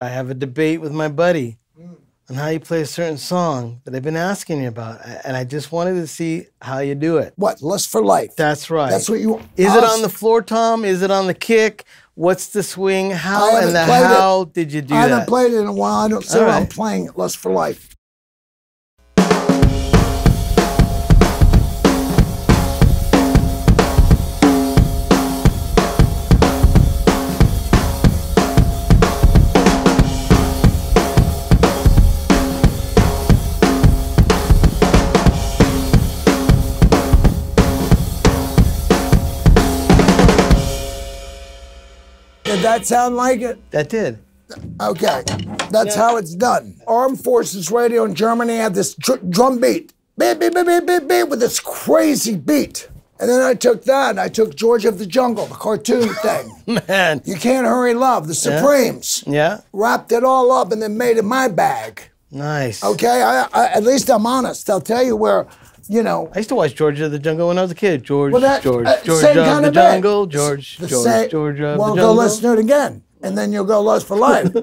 I have a debate with my buddy hmm. on how you play a certain song that I've been asking you about, and I just wanted to see how you do it. What? Lust for life. That's right. That's what you. Is it on the floor, Tom? Is it on the kick? What's the swing? How and the played it. how did you do I haven't played it in a while. I don't say All I'm right. playing Lust for Life. That sound like it? that did. Okay, that's how it's done. Armed Forces Radio in Germany had this dr- drum beat, beat, beat, beat, beat, beat, beat, with this crazy beat. And then I took that and I took George of the Jungle, the cartoon thing. Man. You Can't Hurry Love, the Supremes. Yeah. Wrapped it all up and then made it my bag. Nice. Okay, I, I, at least I'm honest. I'll tell you where, you know. I used to watch George of the Jungle when I was a kid. George, Well, that, George, uh, George same of kind the of bit. Jungle, George, The George, same- George of well, the go listen to it again, and then you'll go Lust for Life.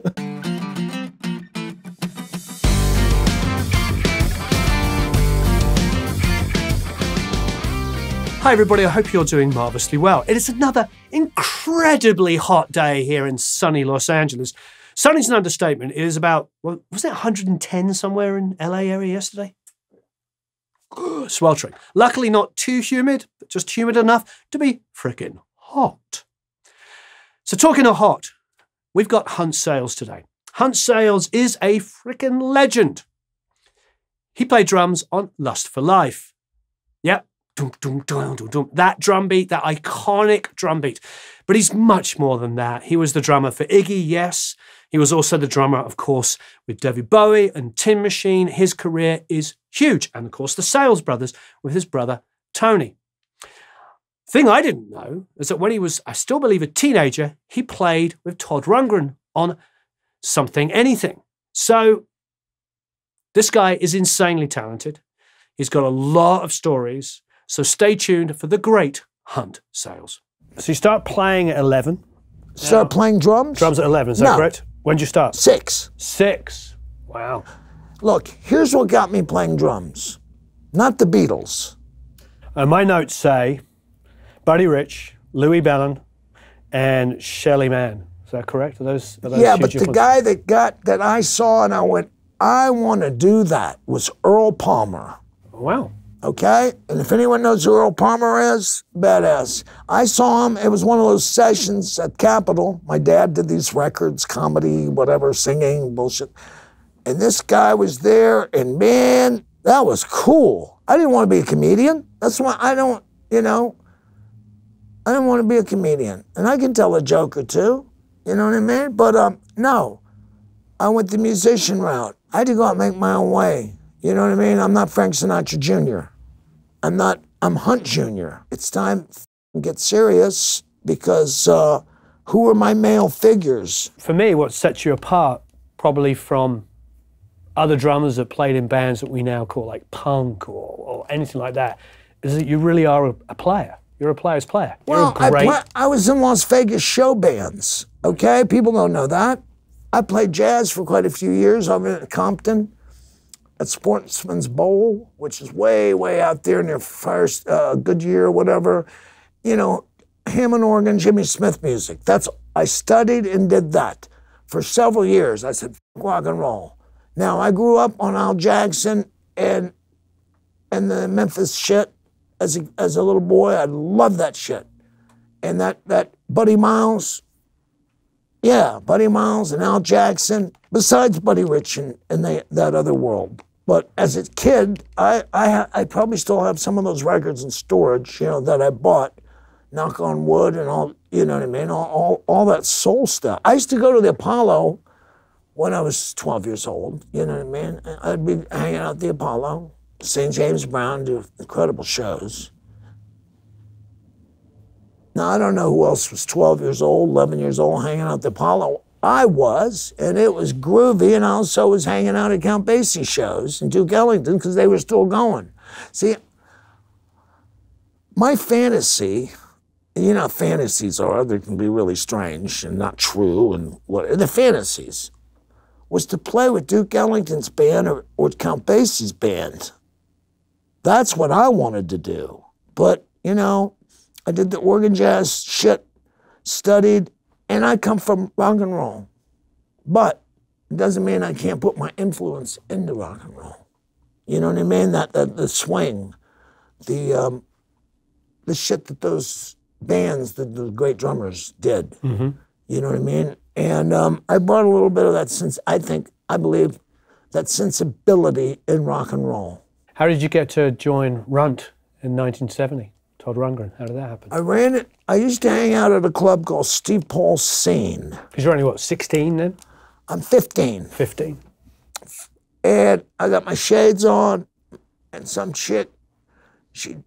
Hi, everybody. I hope you're doing marvelously well. It is another incredibly hot day here in sunny Los Angeles. Sunny's an understatement. It is about, well, was it 110 somewhere in LA area yesterday? Sweltering. Luckily, not too humid, but just humid enough to be frickin' hot. So, talking of hot, we've got Hunt Sales today. Hunt Sales is a frickin' legend. He played drums on Lust for Life. Yep, Dum, dum, dum. That drum beat, that iconic drum beat. But he's much more than that. He was the drummer for Iggy, yes. He was also the drummer, of course, with David Bowie and Tin Machine. His career is huge. And of course, the Sales Brothers with his brother Tony. Thing I didn't know is that when he was, I still believe, a teenager, he played with Todd Rundgren on Something Anything. So this guy is insanely talented. He's got a lot of stories. So stay tuned for the great Hunt sales. So you start playing at 11. Start playing drums? Drums at 11, is that No. correct? When did you start? Six. Six. Wow. Look, here's what got me playing drums. Not the Beatles. And my notes say Buddy Rich, Louie Bellson, and Shelly Manne. Is that correct? Are those, are those yeah, but the influences? guy that got that I saw and I went, I want to do that was Earl Palmer. Wow. Okay? And if anyone knows who Earl Palmer is, badass. I saw him, it was one of those sessions at Capitol. My dad did these records, comedy, whatever, singing, bullshit. And this guy was there, and man, that was cool. I didn't want to be a comedian. That's why I don't, you know, I didn't want to be a comedian. And I can tell a joke or two, you know what I mean? But um, no, I went the musician route. I had to go out and make my own way. You know what I mean? I'm not Frank Sinatra Jr. I'm not, I'm Hunt Jr. It's time to get serious because uh, who are my male figures? For me, what sets you apart, probably from other drummers that played in bands that we now call like punk or, or anything like that, is that you really are a, a player. You're a player's player. You're Well, great. I, play, I was in Las Vegas show bands. Okay, people don't know that. I played jazz for quite a few years over at Compton, at Sportsman's Bowl, which is way, way out there near First uh, Goodyear, whatever. You know, Hammond organ, Jimmy Smith music. That's I studied and did that for several years. I said rock and roll. Now I grew up on Al Jackson and and the Memphis shit as a, as a little boy. I loved that shit. And that, that Buddy Miles, yeah, Buddy Miles and Al Jackson, besides Buddy Rich and, and they, that other world. But as a kid, I, I, I probably still have some of those records in storage, you know, that I bought, knock on wood and all, you know what I mean, all, all, all that soul stuff. I used to go to the Apollo when I was 12 years old, you know what I mean? I'd be hanging out at the Apollo, St. James Brown, do incredible shows. Now, I don't know who else was 12 years old, 11 years old, hanging out at the Apollo. I was, and it was groovy, and I also was hanging out at Count Basie shows and Duke Ellington because they were still going. See, my fantasy, you know, fantasies are, they can be really strange and not true, and what the fantasies was to play with Duke Ellington's band or, or Count Basie's band. That's what I wanted to do. But, you know, I did the organ jazz shit, studied, and I come from rock and roll. But it doesn't mean I can't put my influence into rock and roll. You know what I mean? That, that the swing, the um, the shit that those bands, the, the great drummers did. You know what I mean? And um, I brought a little bit of that since I think I believe that sensibility in rock and roll. How did you get to join Runt in 1970? Todd Rundgren. How did that happen? I ran it. I used to hang out at a club called Steve Paul's Scene. Because you're only what 16 then, I'm 15. 15. and I got my shades on, and some chick, she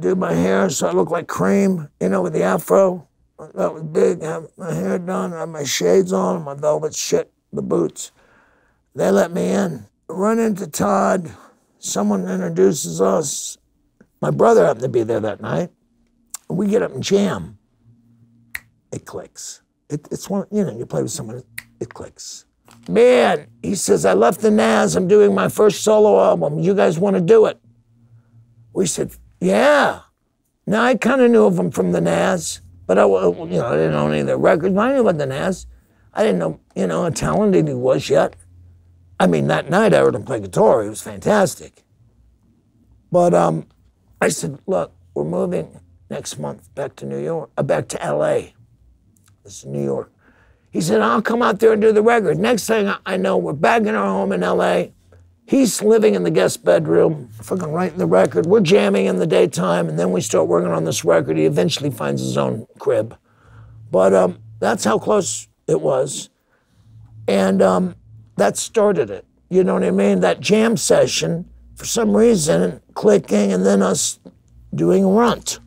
do my hair so I look like cream, you know, with the afro. That was big. I Have my hair done, I have my shades on, my velvet shit, the boots. They let me in. Run into Todd. Someone introduces us. My brother happened to be there that night. We get up and jam. It clicks. It, it's one, you know, you play with someone, it clicks. Man, he says, I left the Nazz. I'm doing my first solo album. You guys want to do it? We said, yeah. Now, I kind of knew of him from the Nazz, but I, you know, I didn't own any of their records. But I knew about the Nazz. I didn't know, you know, how talented he was yet. I mean, that night I heard him play guitar. He was fantastic. But um, I said, look, we're moving next month back to New York, uh, back to L.A. This is New York. He said, I'll come out there and do the record. Next thing I- know, we're back in our home in LA. He's living in the guest bedroom, fucking writing the record. We're jamming in the daytime, and then we start working on this record. He eventually finds his own crib. But um, that's how close it was. And um, that started it. You know what I mean? That jam session, for some reason, clicking, and then us doing Runt.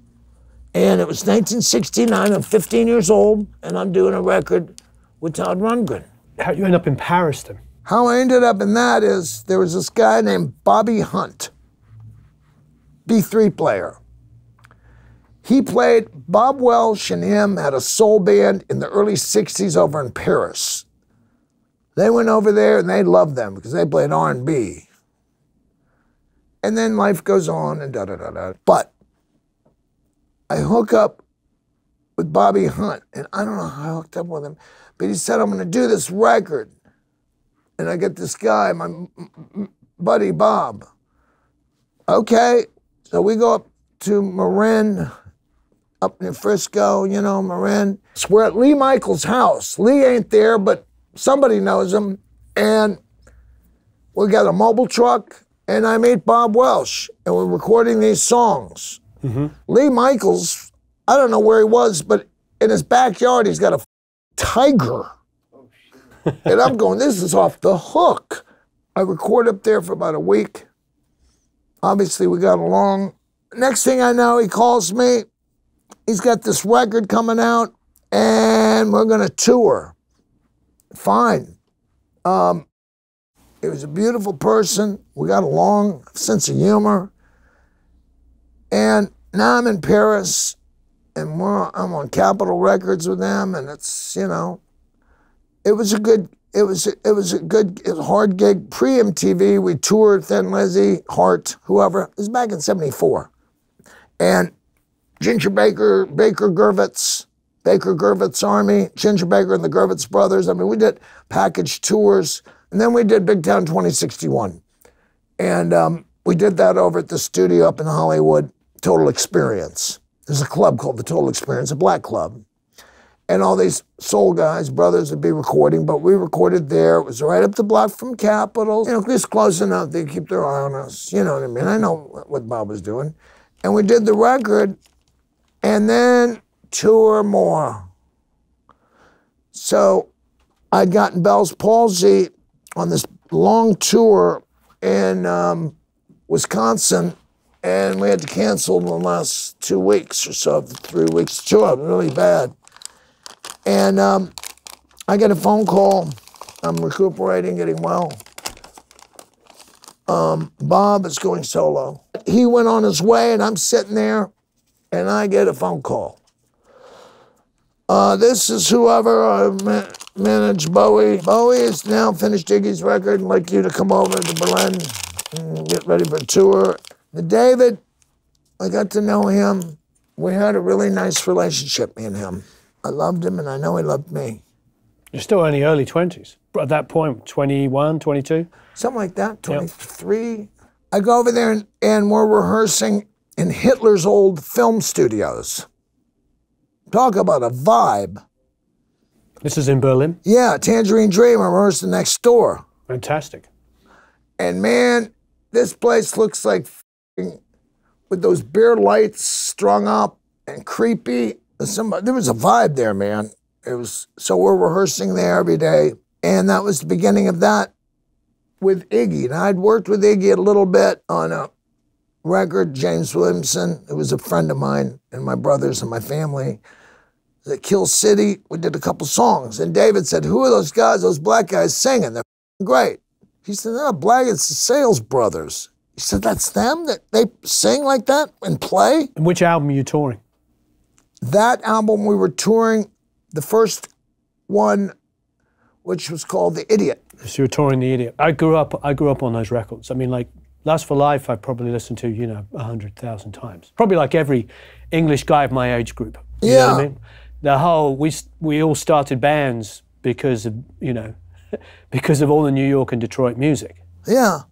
And it was 1969. I'm 15 years old, and I'm doing a record with Todd Rundgren. How you end up in Paris then? How I ended up in that is there was this guy named Bobby Hunt, B3 player. He played, Bob Welch and him had a soul band in the early 60s over in Paris. They went over there and they loved them because they played R&B. And then life goes on and da da da da. But I hook up with Bobby Hunt, and I don't know how I hooked up with him, but he said, I'm going to do this record and I get this guy, my buddy Bob. Okay, so we go up to Marin, up near Frisco, you know, Marin. So we're at Lee Michaels' house. Lee ain't there, but somebody knows him. And we got a mobile truck, and I meet Bob Welch, and we're recording these songs. Lee Michaels, I don't know where he was, but in his backyard, he's got a tiger and I'm going, this is off the hook. I record up there for about a week. Obviously, we got along. Next thing I know, he calls me. He's got this record coming out, and we're going to tour. Fine. Um, he was a beautiful person. We got along, sense of humor. And now I'm in Paris, and I'm on Capitol Records with them, and it's, you know, it was a good it was it was a good was a hard gig. Pre MTV we toured Thin Lizzy Hart whoever. It was back in '74 and Ginger Baker Baker Gurvitz Baker Gurvitz Army Ginger Baker and the Gurvitz brothers. I mean we did package tours. And then we did Big Town 2061 and um, we did that over at the studio up in Hollywood Total Experience there's a club called the Total Experience a black club and all these soul guys, brothers, would be recording, but we recorded there. It was right up the block from Capitol. You know, just close enough they keep their eye on us. You know what I mean? I know what Bob was doing. And we did the record, and then tour or more. So I'd gotten Bell's palsy on this long tour in um, Wisconsin, and we had to cancel the last two weeks or so, three weeks tour, really bad. And um, I get a phone call. I'm recuperating, getting well. Um, Bob is going solo. He went on his way, and I'm sitting there, and I get a phone call. Uh, this is whoever uh, ma- managed Bowie. Bowie has now finished Iggy's record. I'd like you to come over to Berlin and get ready for a tour. The David, I got to know him. We had a really nice relationship, me and him. I loved him, and I know he loved me. You're still only early 20s. At that point, 21, 22? something like that, 23. I go over there and, and we're rehearsing in Hitler's old film studios. Talk about a vibe. This is in Berlin. Yeah, Tangerine Dream, I rehearsing next door. Fantastic. And man, this place looks like with those beer lights strung up and creepy. Somebody, there was a vibe there, man. It was so we're rehearsing there every day, and that was the beginning of that with Iggy. And I'd worked with Iggy a little bit on a record. James Williamson, who was a friend of mine and my brothers and my family. The Kill City, we did a couple songs, and David said, "Who are those guys? Those black guys singing? They're great." He said, "They're not black. It's the Sales Brothers." He said, "That's them. That they sing like that and play." And which album are you touring? That album we were touring, the first one, which was called "The Idiot." So you're touring The Idiot. I grew up I grew up on those records. I mean like Lust for Life I probably listened to, you know, a hundred thousand times. Probably like every English guy of my age group. You know what I Yeah. mean? The whole we we all started bands because of you know because of all the New York and Detroit music. Yeah,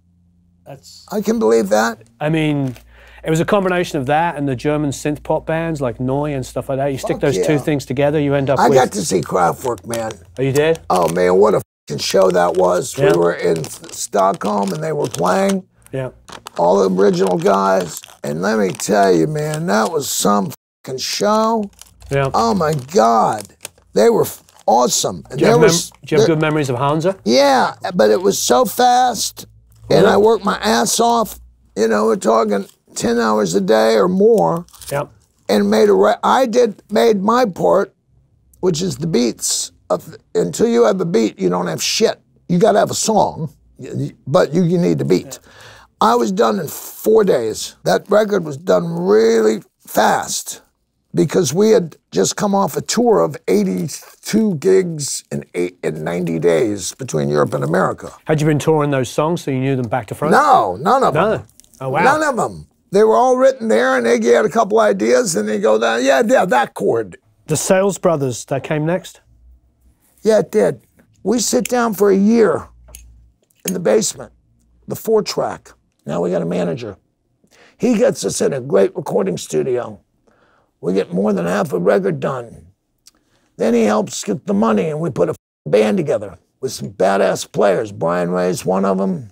That's I can believe that. I mean, it was a combination of that and the German synth pop bands like Neu and stuff like that. You stick Fuck those two things together, you end up I with. got to see Kraftwerk, man. Are you did? Oh man, what a fing show that was. Yeah. We were in Stockholm and they were playing Yeah. all the original guys. And let me tell you, man, that was some fing show. Yeah. Oh my God, they were awesome. Do you have, was, do you have good memories of Hansa? yeah, but it was so fast, and I worked my ass off. You know, we're talking ten hours a day or more, Yeah. and made a. Re- I did made my part, which is the beats. Of, until you have a beat, you don't have shit. You got to have a song, but you, you need the beat. I was done in four days. That record was done really fast because we had just come off a tour of 82 gigs in eight in 90 days between Europe and America. Had you been touring those songs so you knew them back to front? No, none of them. No. Oh wow. None of them. They were all written there, and Iggy had a couple ideas, and they go down. Yeah, yeah, that chord. The Sales Brothers that came next. Yeah, it did. We sit down for a year in the basement, the four track. Now we got a manager. He gets us in a great recording studio. We get more than half a record done. Then he helps get the money, and we put a band together with some badass players. Brian Ray's one of them,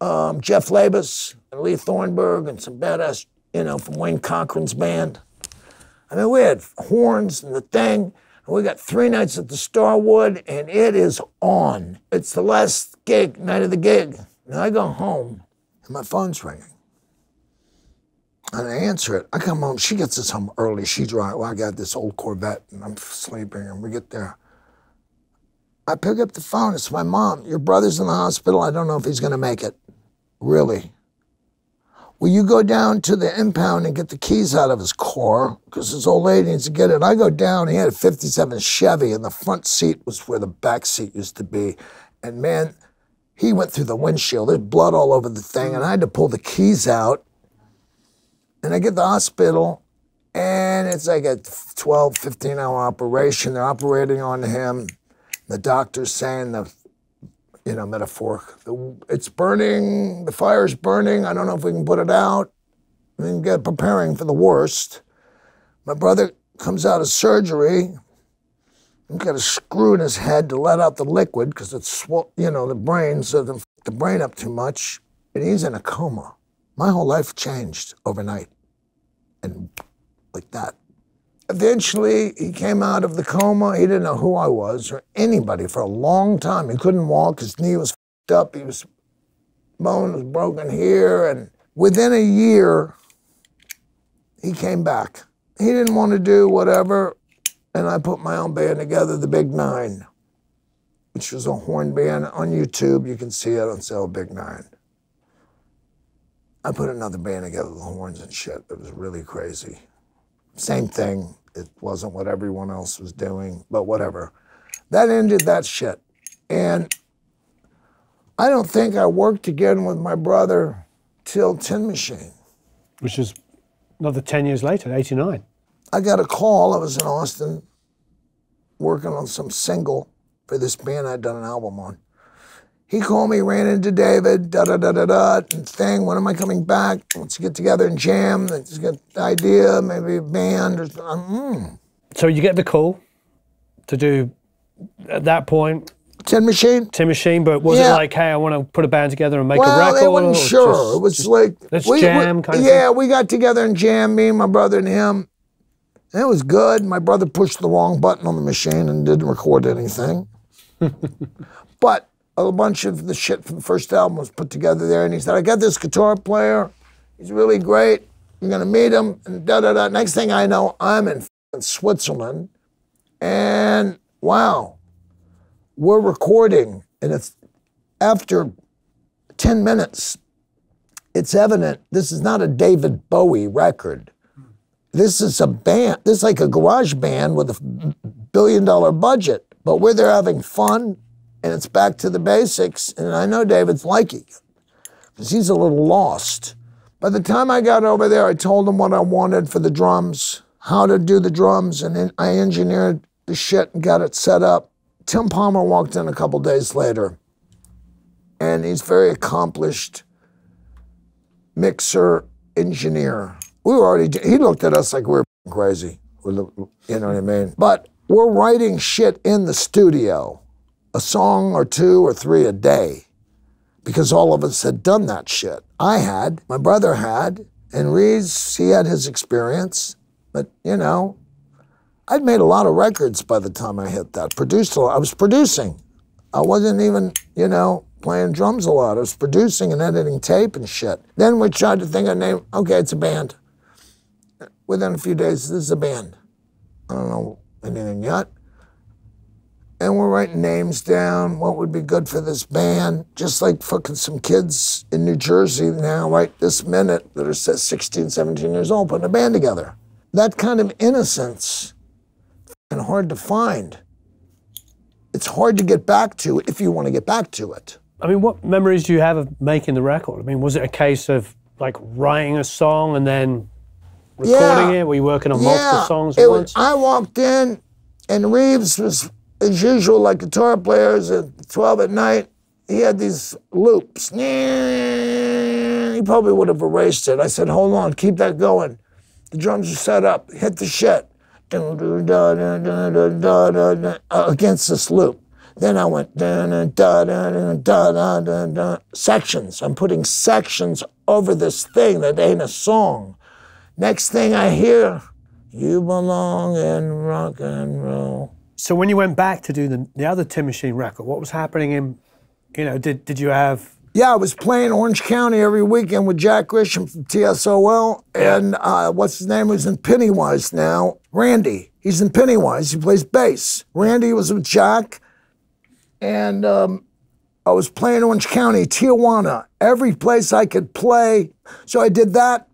um, Jeff Labus, and Lee Thornburg, and some badass, you know, from Wayne Cochran's band. I mean, we had horns and the thing. And we got three nights at the Starwood, and it is on. It's the last gig, night of the gig. And I go home, and my phone's ringing. And I answer it. I come home. She gets us home early. She drives. Well, I got this old Corvette, and I'm sleeping. And we get there. I pick up the phone. It's my mom. Your brother's in the hospital. I don't know if he's going to make it. Really? Will you go down to the impound and get the keys out of his car? Because his old lady needs to get it. I go down. He had a 57 Chevy, and the front seat was where the back seat used to be. And man, he went through the windshield. There's blood all over the thing, and I had to pull the keys out. And I get to the hospital, and it's like a 12, 15 hour operation. They're operating on him. The doctor's saying the you know, metaphor. The, it's burning, the fire's burning. I don't know if we can put it out. I mean, get preparing for the worst. My brother comes out of surgery. He's got a screw in his head to let out the liquid because it's, you know, the brain, so the, the brain up too much. And he's in a coma. My whole life changed overnight. And like that. Eventually, he came out of the coma. He didn't know who I was or anybody for a long time. He couldn't walk. His knee was up. He was bone was broken here. And within a year, he came back. He didn't want to do whatever, and I put my own band together, the Big Nine, which was a horn band on YouTube. You can see it on Sale Big Nine. I put another band together with horns and shit. It was really crazy. Same thing. It wasn't what everyone else was doing, but whatever. That ended that shit. And I don't think I worked again with my brother till Tin Machine. Which is another 10 years later, 89. I got a call. I was in Austin working on some single for this band I'd done an album on. He called me, ran into David, da da da da da, and thing. When am I coming back? Let's get together and jam. Let's get the idea, maybe a band or something. Mm. So you get the call to do, at that point, Tin Machine? Tin Machine, but was Yeah. it like, hey, I want to put a band together and make Well, a record? they wasn't or sure. just- it was just- like let's jam kind of Yeah, we got together and jammed. Me, and my brother, and him. And it was good. My brother pushed the wrong button on the machine and didn't record anything. but a bunch of the shit from the first album was put together there, and he said, "I got this guitar player. He's really great. You're gonna meet him." And da da da. Next thing I know, I'm in Switzerland, and wow, we're recording, and it's after 10 minutes, it's evident this is not a David Bowie record. This is a band, this is like a garage band with a billion dollar budget, but we're there having fun and it's back to the basics. And I know David's liking it because he's a little lost. By the time I got over there, I told him what I wanted for the drums, how to do the drums, and I engineered the shit and got it set up. Tim Palmer walked in a couple days later and he's very accomplished mixer engineer. We were already, he looked at us like we were crazy, you know what I mean? But we're writing shit in the studio, a song or two or three a day, because all of us had done that shit. I had, my brother had, and Reeves, he had his experience, but you know, I'd made a lot of records by the time I hit that. Produced a lot. I was producing. I wasn't even, you know, playing drums a lot. I was producing and editing tape and shit. Then we tried to think of a name. Okay, it's a band. Within a few days, this is a band. I don't know anything yet. And we're writing names down, what would be good for this band. Just like fucking some kids in New Jersey now, right this minute, that are 16, 17 years old, putting a band together. That kind of innocence, and hard to find. It's hard to get back to if you want to get back to it. I mean, what memories do you have of making the record? I mean, was it a case of like writing a song and then recording Yeah. it? Were you working on multiple songs it at was- once? I walked in, and Reeves was, as usual, like guitar players at 12 at night, he had these loops. He probably would have erased it. I said, hold on, keep that going. The drums are set up, hit the shit against this loop. Then I went sections. I'm putting sections over this thing that ain't a song. Next thing I hear, you belong in rock and roll. So when you went back to do the, the other Tin Machine record, what was happening in, you know, did, did you have, Yeah, I was playing Orange County every weekend with Jack Grisham from TSOL, and uh, what's his name? Who's in Pennywise now? Randy. He's in Pennywise. He plays bass. Randy was with Jack, and um, I was playing Orange County, Tijuana, every place I could play. So I did that,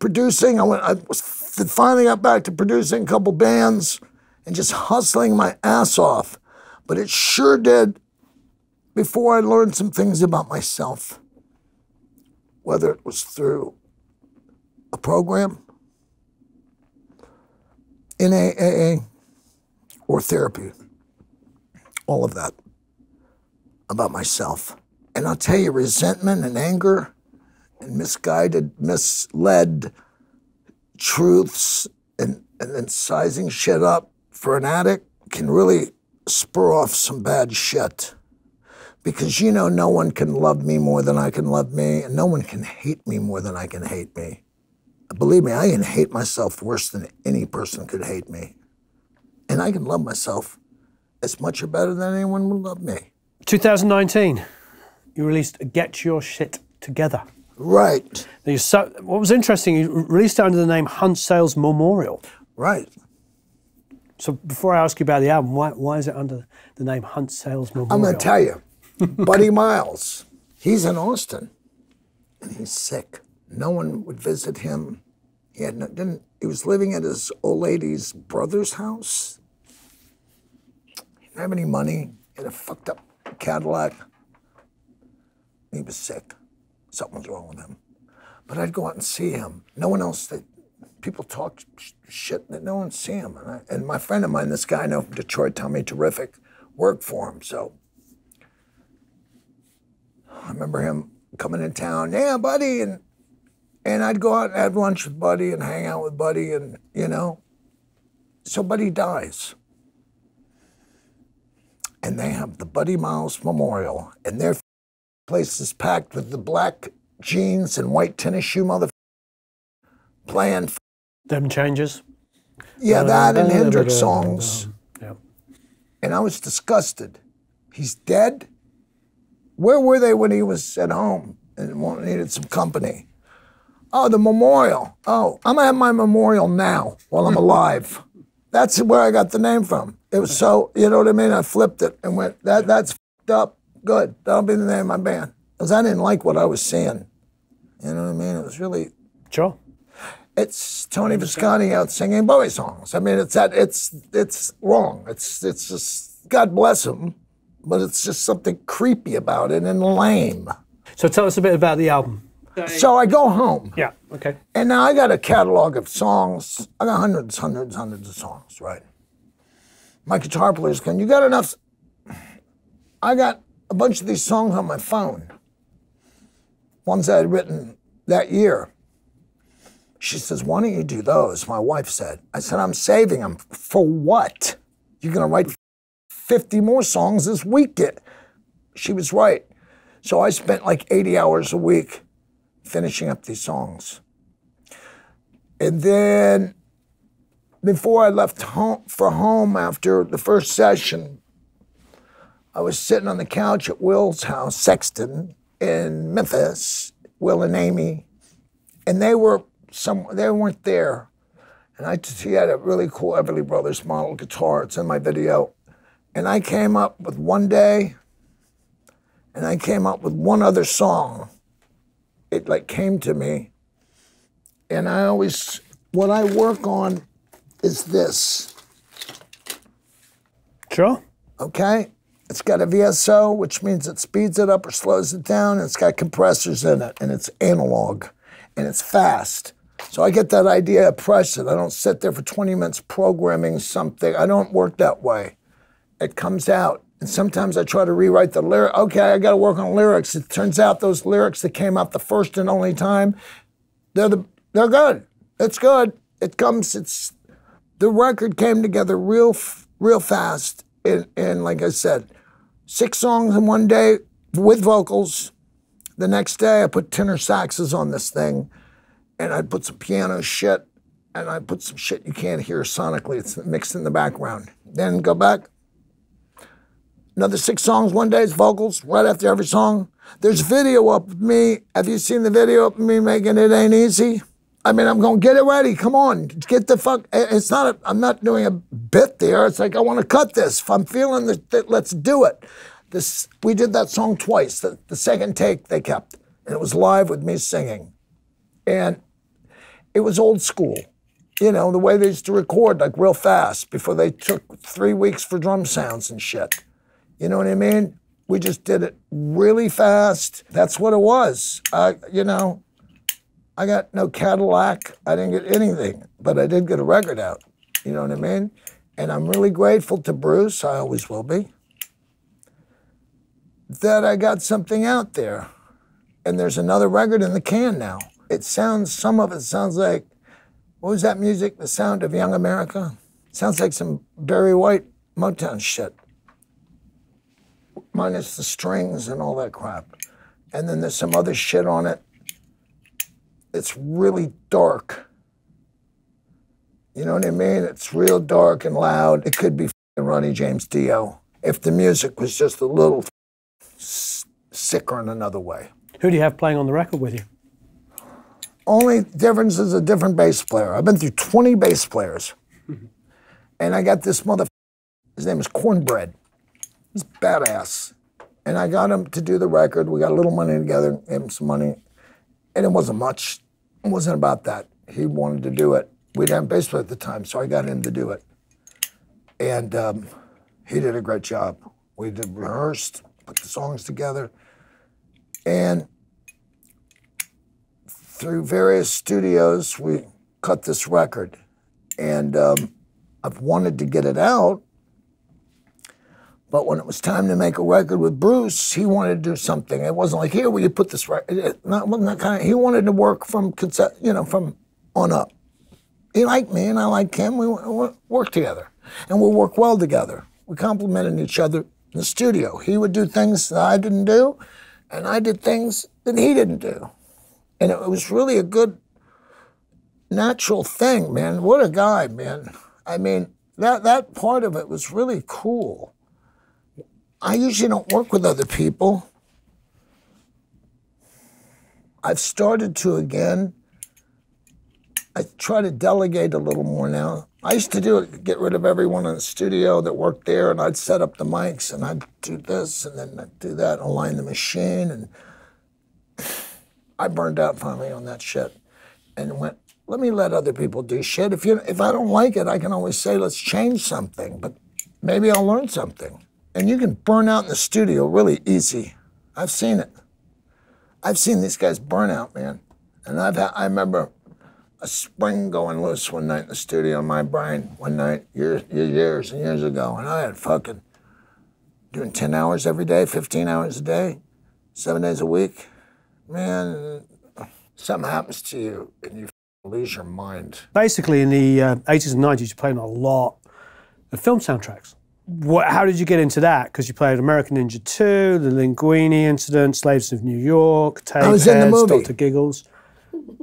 producing. I went. I was finally got back to producing a couple bands and just hustling my ass off. But it sure did before I learned some things about myself, whether it was through a program, in AAA, or therapy, all of that about myself. And I'll tell you, resentment and anger and misguided, misled truths and, and then sizing shit up for an addict can really spur off some bad shit because you know no one can love me more than I can love me, and no one can hate me more than I can hate me. Believe me, I can hate myself worse than any person could hate me. And I can love myself as much or better than anyone would love me. 2019, you released Get Your Shit Together. Right, so, what was interesting, you released it under the name Hunt Sales Memorial. right. So before I ask you about the album, why, why is it under the name Hunt Sales Memorial? I'm going to tell you, Buddy Miles, he's in Austin and he's sick. No one would visit him. He had no, didn't he was living at his old lady's brother's house. He didn't have any money. He had a fucked up Cadillac. He was sick. Something was wrong with him. But I'd go out and see him. No one else. That people talk sh- shit that no one see him. And, I, and my friend of mine, this guy I know from Detroit, Tommy Terrific, worked for him. So I remember him coming in town. Yeah, buddy, and and I'd go out and have lunch with Buddy and hang out with Buddy, and you know. So Buddy dies. And they have the Buddy Miles Memorial, and their place is packed with the black jeans and white tennis shoe mother playing. Them changes. Yeah, that and Hendrix songs. Yeah. And I was disgusted. He's dead? Where were they when he was at home and needed some company? Oh, the memorial. Oh, I'm gonna have my memorial now while I'm alive. That's where I got the name from. It was so, you know what I mean? I flipped it and went, that that's fed up. Good. That'll be the name of my band. Because I didn't like what I was seeing. You know what I mean? It was really Sure. It's Tony Visconti out singing Bowie songs. I mean, it's that it's it's wrong. It's it's just God bless him, but it's just something creepy about it and lame. So tell us a bit about the album. So I go home, Yeah. Okay. and now I got a catalog of songs. I got hundreds, hundreds, hundreds of songs. Right. My guitar player's going. You got enough? I got a bunch of these songs on my phone. Ones I had written that year. She says, Why don't you do those? My wife said. I said, I'm saving them. For what? You're going to write 50 more songs this week. She was right. So I spent like 80 hours a week finishing up these songs. And then before I left home for home after the first session, I was sitting on the couch at Will's house, Sexton, in Memphis, Will and Amy, and they were some they weren't there. And I he had a really cool Everly Brothers model guitar. It's in my video. And I came up with one day, and I came up with one other song. It like came to me. And I always what I work on is this. Sure. Okay? It's got a VSO, which means it speeds it up or slows it down. It's got compressors in it, and it's analog, and it's fast. So I get that idea, I press it. I don't sit there for 20 minutes programming something. I don't work that way. It comes out. And sometimes I try to rewrite the lyric. Okay, I got to work on lyrics. It turns out those lyrics that came out the first and only time, they're the they're good. It's good. It comes. It's the record came together real real fast. And, and like I said, six songs in one day with vocals. The next day, I put tenor saxes on this thing, and I put some piano shit, and I put some shit you can't hear sonically. It's mixed in the background. Then go back. Another six songs one day is vocals right after every song. There's video up of me. Have you seen the video of me making it ain't easy? I mean, I'm going, to get it ready. Come on, get the fuck. It's not, I'm not doing a bit there. It's like, I want to cut this. If I'm feeling that let's do it. This, we did that song twice. The, the second take they kept, and it was live with me singing. And it was old school. You know, the way they used to record, like real fast, before they took three weeks for drum sounds and shit. You know what I mean? We just did it really fast. That's what it was. Uh, you know, I got no Cadillac. I didn't get anything, but I did get a record out. You know what I mean? And I'm really grateful to Bruce, I always will be, that I got something out there. And there's another record in the can now. It sounds, some of it sounds like, what was that music? The Sound of Young America? sounds like some Barry White Motown shit, minus the strings and all that crap. And then there's some other shit on it it's really dark. You know what I mean? It's real dark and loud. It could be Ronnie James Dio if the music was just a little sicker in another way. Who do you have playing on the record with you? Only difference is a different bass player. I've been through 20 bass players. and I got this mother. His name is Cornbread. He's badass. And I got him to do the record. We got a little money together, gave him some money. And it wasn't much. It wasn't about that. He wanted to do it. We didn't have bass player at the time, so I got him to do it. And um, he did a great job. We did rehearsed, put the songs together, and through various studios, we cut this record. And um, I've wanted to get it out, but when it was time to make a record with Bruce, he wanted to do something. It wasn't like, here, will you put this record? Not, wasn't that kind of, he wanted to work from, you know, from on up. He liked me and I liked him. We, worked together and we worked well together. We complimented each other in the studio. He would do things that I didn't do, and I did things that he didn't do. And it was really a good, natural thing, man. What a guy, man. I mean, that, that part of it was really cool. I usually don't work with other people. I've started to again. I try to delegate a little more now. I used to do it, get rid of everyone in the studio that worked there, and I'd set up the mics, and I'd do this, and then I'd do that, align the machine, and I burned out finally on that shit, and went, let me let other people do shit. If you, if I don't like it, I can always say, let's change something, but maybe I'll learn something. And you can burn out in the studio really easy. I've seen it. I've seen these guys burn out, man. And I've had, I remember a spring going loose one night in the studio in my brain one night years, years and years ago. And I had fucking doing 10 hours every day, 15 hours a day, seven days a week. Man, something happens to you and you lose your mind. Basically, in the uh, 80s and 90s, you played on a lot of film soundtracks. What, how did you get into that? Because you played American Ninja 2, The Linguini Incident, Slaves of New York, Tape was in the movie. Dr. Giggles.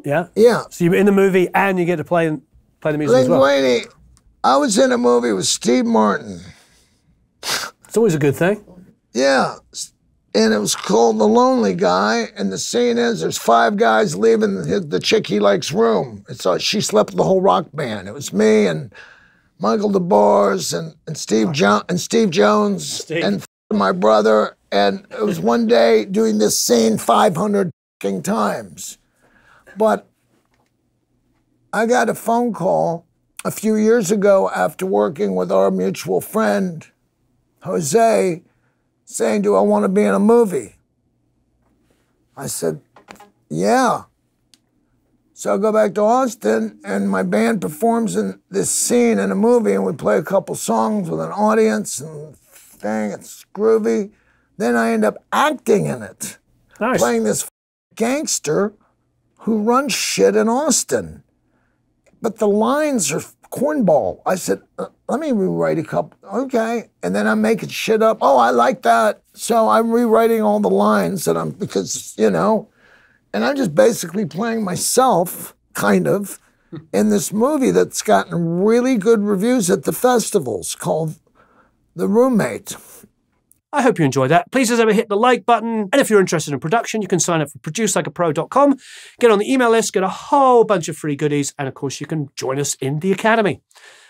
Yeah? Yeah. So you're in the movie and you get to play play the music as well. Linguini, I was in a movie with Steve Martin. It's always a good thing. Yeah. And it was called The Lonely Guy. And the scene is there's five guys leaving his, the chick he likes room. And so uh, she slept with the whole rock band. It was me and Michael Des Barres and, and Steve jo- and Steve Jones and my brother. And it was one day doing this scene 500 fucking times. But I got a phone call a few years ago after working with our mutual friend, Jose, saying, Do I want to be in a movie? I said, Yeah. So I go back to Austin, and my band performs in this scene in a movie, and we play a couple songs with an audience, and thing, it's groovy. Then I end up acting in it, Nice. playing this gangster who runs shit in Austin. But the lines are cornball. I said, uh, let me rewrite a couple. Okay. And then I'm making shit up. Oh, I like that. So I'm rewriting all the lines that I'm, because, you know, and I'm just basically playing myself, kind of, in this movie that's gotten really good reviews at the festivals called The Roommate. I hope you enjoyed that. Please, as ever, hit the like button. And if you're interested in production, you can sign up for producelikeapro.com, get on the email list, get a whole bunch of free goodies, and of course, you can join us in the Academy.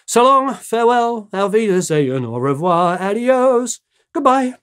So long, farewell, auf Wiedersehen, au revoir, adios, goodbye.